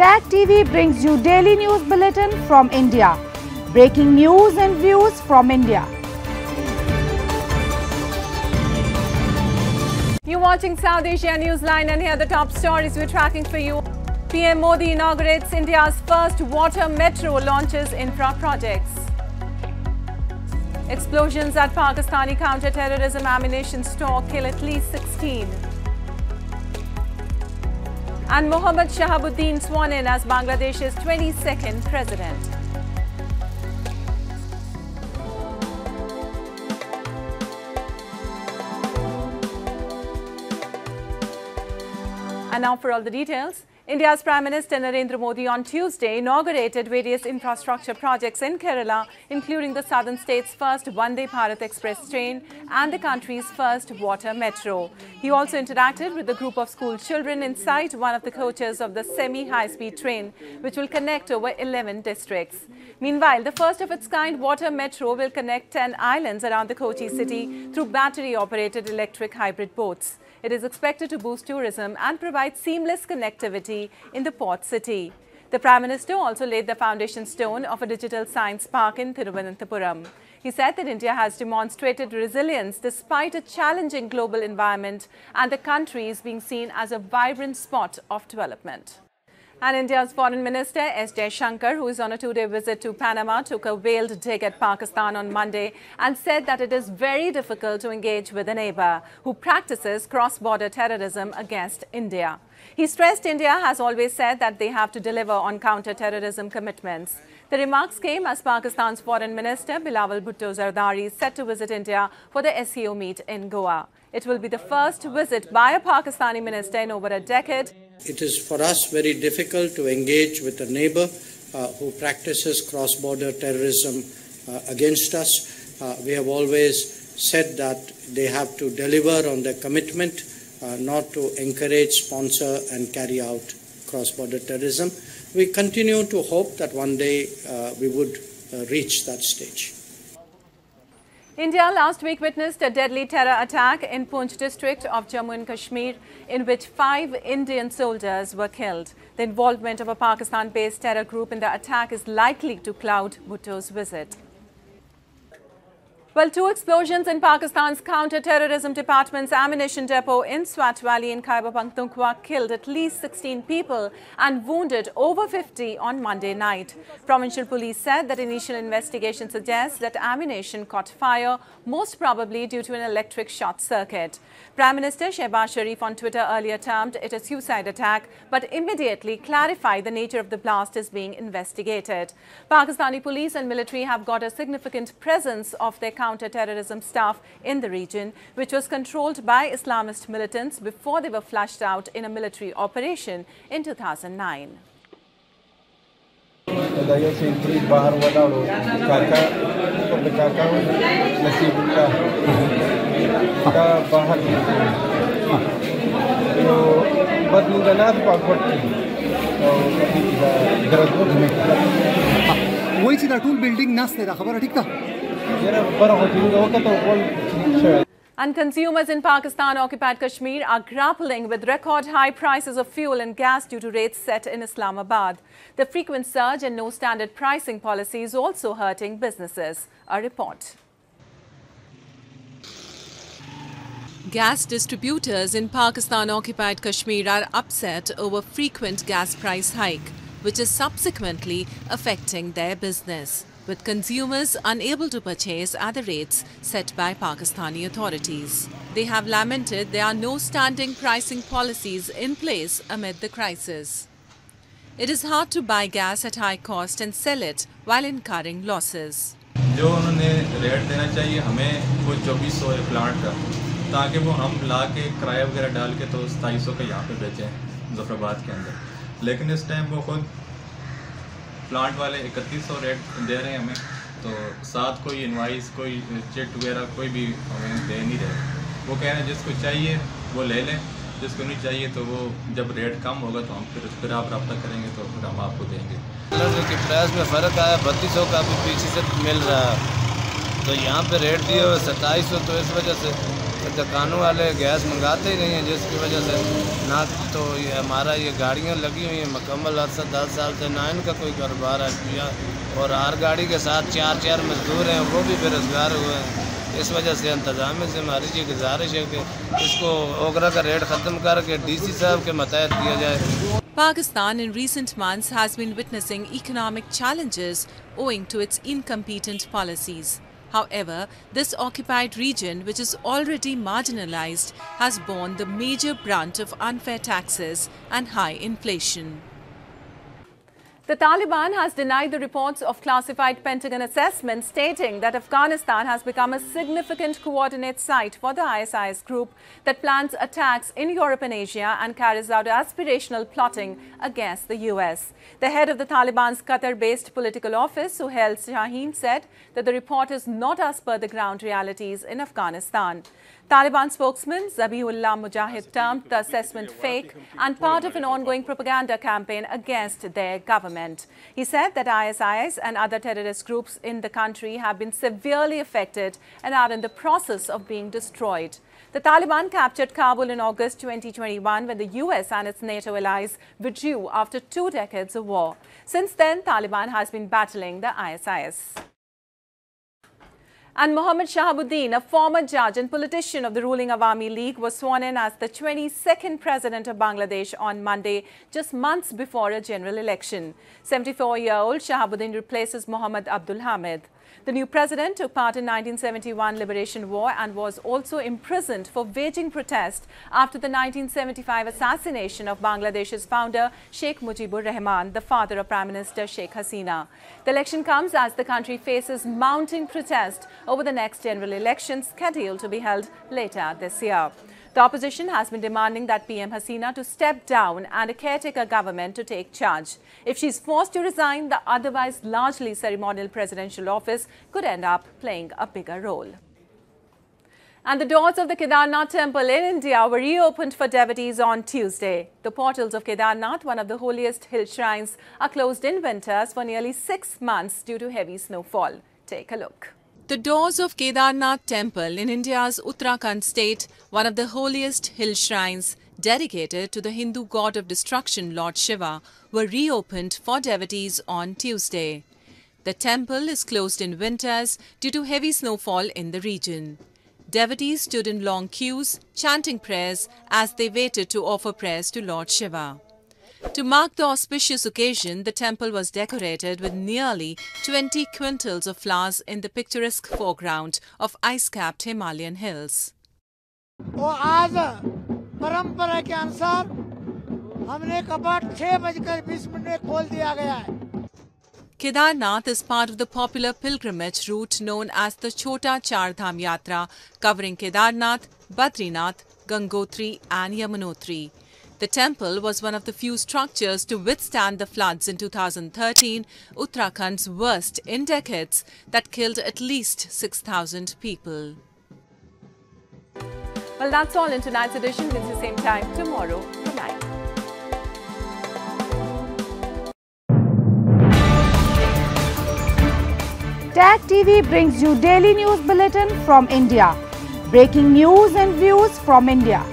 Tag TV brings you daily news bulletin from India. Breaking news and views from India. You're watching South Asia Newsline and here are the top stories we're tracking for you. PM Modi inaugurates India's first water metro launches infra projects. Explosions at Pakistani counter-terrorism ammunition store kill at least 16. And Mohammad Shahabuddin sworn in as Bangladesh's 22nd president. And now for all the details. India's Prime Minister Narendra Modi on Tuesday inaugurated various infrastructure projects in Kerala, including the southern state's first Vande Bharat Express train and the country's first water metro. He also interacted with a group of school children inside one of the coaches of the semi-high-speed train, which will connect over 11 districts. Meanwhile, the first of its kind water metro will connect 10 islands around the Kochi city through battery-operated electric hybrid boats. It is expected to boost tourism and provide seamless connectivity in the port city. The Prime Minister also laid the foundation stone of a digital science park in Thiruvananthapuram. He said that India has demonstrated resilience despite a challenging global environment and the country is being seen as a vibrant spot of development. And India's Foreign Minister S. Jaishankar, who is on a two-day visit to Panama, took a veiled dig at Pakistan on Monday and said that it is very difficult to engage with a neighbor who practices cross-border terrorism against India. He stressed India has always said that they have to deliver on counter-terrorism commitments. The remarks came as Pakistan's Foreign Minister Bilawal Bhutto Zardari is set to visit India for the SCO meet in Goa. It will be the first visit by a Pakistani minister in over a decade. It is for us very difficult to engage with a neighbor uh, who practices cross border terrorism uh, against us. Uh, we have always said that they have to deliver on their commitment uh, not to encourage, sponsor, and carry out cross border terrorism. We continue to hope that one day uh, we would uh, reach that stage. India last week witnessed a deadly terror attack in Poonch district of Jammu and Kashmir in which five Indian soldiers were killed. The involvement of a Pakistan-based terror group in the attack is likely to cloud Bhutto's visit. Well, two explosions in Pakistan's counter-terrorism department's ammunition depot in Swat Valley in Khyber Pakhtunkhwa killed at least 16 people and wounded over 50 on Monday night. Provincial police said that initial investigation suggests that ammunition caught fire, most probably due to an electric short circuit. Prime Minister Shehbaz Sharif on Twitter earlier termed it a suicide attack, but immediately clarified the nature of the blast is being investigated. Pakistani police and military have got a significant presence of their counter-terrorism staff in the region, which was controlled by Islamist militants before they were flushed out in a military operation in 2009. Daya sentri bahar wadalo kakak kakak nasibullah ka bahar yo badluganat pagwati وای چې دا ټول بلډینګ نسته دا خبره ټیک ده and consumers in Pakistan occupied Kashmir are grappling with record high prices of fuel and gas due to rates set in Islamabad. The frequent surge and no standard pricing policy is also hurting businesses. A report. Gas distributors in Pakistan occupied Kashmir are upset over frequent gas price hike, which is subsequently affecting their business with consumers unable to purchase at the rates set by Pakistani authorities. They have lamented there are no standing pricing policies in place amid the crisis. It is hard to buy gas at high cost and sell it while incurring losses. जो उन्होंने rate देना चाहिए हमें वो चौबीस सौ है plant का ताकि वो हम ला के किराया वगैरह डाल के तो सताईस सौ का यहाँ पे बेचें जफराबाद के अंदर लेकिन इस टाइम वो खुद प्लांट वाले इकतीस सौ रेट दे रहे हैं हमें तो साथ कोई इन्वाइस कोई चिट वगैरह, कोई भी हमें दे नहीं रहे। वो कह रहे हैं, जिसको चाहिए, वो ले लें, जिसको नहीं चाहिए तो वो जब रेट कम होगा तो हम फिर फिर आप रब्ता करेंगे तो फिर हम आपको देंगे। की प्राइस में फ़र्क आया, बत्तीस सौ का भी पीछे से मिल रहा। है तो यहाँ पे रेट दिए हुए सत्ताईस सौ तो इस वजह से दुकानों वाले गैस मंगाते ही नहीं हैं, जिसकी वजह से ना तो ये हमारा ये गाड़ियाँ लगी हुई हैं मुकम्मल अरसा दस साल से, ना इनका कोई कारोबार है। या और हर गाड़ी के साथ चार चार मजदूर हैं, वो भी बेरोज़गार हुए हैं। इस वजह से इंतज़ाम से हमारी ये गुजारिश है कि इसको ओगरा का रेट ख़त्म करके डीसी साहब के मतहत दिया जाए। Pakistan in recent months has been witnessing economic challenges owing to its incompetent policies. However, this occupied region, which is already marginalized, has borne the major brunt of unfair taxes and high inflation. The Taliban has denied the reports of classified Pentagon assessments stating that Afghanistan has become a significant coordinate site for the ISIS group that plans attacks in Europe and Asia and carries out aspirational plotting against the US. The head of the Taliban's Qatar-based political office, Suhail Shaheen, said that the report is not as per the ground realities in Afghanistan. Taliban spokesman Zabiullah Mujahid termed the assessment fake and part of an ongoing propaganda campaign against their government. He said that ISIS and other terrorist groups in the country have been severely affected and are in the process of being destroyed. The Taliban captured Kabul in August 2021 when the US and its NATO allies withdrew after two decades of war. Since then, Taliban has been battling the ISIS. And Mohammad Shahabuddin, a former judge and politician of the ruling Awami League, was sworn in as the 22nd president of Bangladesh on Monday, just months before a general election. 74-year-old Shahabuddin replaces Mohammad Abdul Hamid. The new president took part in 1971 Liberation War and was also imprisoned for waging protest after the 1975 assassination of Bangladesh's founder Sheikh Mujibur Rahman, the father of Prime Minister Sheikh Hasina. The election comes as the country faces mounting protest over the next general election scheduled to be held later this year. The opposition has been demanding that PM Hasina to step down and a caretaker government to take charge. If she is forced to resign, the otherwise largely ceremonial presidential office could end up playing a bigger role. And the doors of the Kedarnath temple in India were reopened for devotees on Tuesday. The portals of Kedarnath, one of the holiest hill shrines, are closed in winters for nearly six months due to heavy snowfall. Take a look. The doors of Kedarnath temple in India's Uttarakhand state, one of the holiest hill shrines dedicated to the Hindu god of destruction Lord Shiva, were reopened for devotees on Tuesday. The temple is closed in winters due to heavy snowfall in the region. Devotees stood in long queues, chanting prayers as they waited to offer prayers to Lord Shiva. To mark the auspicious occasion, the temple was decorated with nearly 20 quintals of flowers in the picturesque foreground of ice-capped Himalayan hills. और आज परंपरा के अनुसार हमने कपाट छह बजकर बीस मिनट में खोल दिया गया है Kedarnath is part of the popular pilgrimage route known as the Chota Char Dham Yatra, covering Kedarnath, Badrinath, Gangotri and Yamunotri. The temple was one of the few structures to withstand the floods in 2013, Uttarakhand's worst in decades, that killed at least 6,000 people. Well, that's all in tonight's edition. We'll same time tomorrow. Good night. Tag TV brings you daily news bulletin from India. Breaking news and views from India.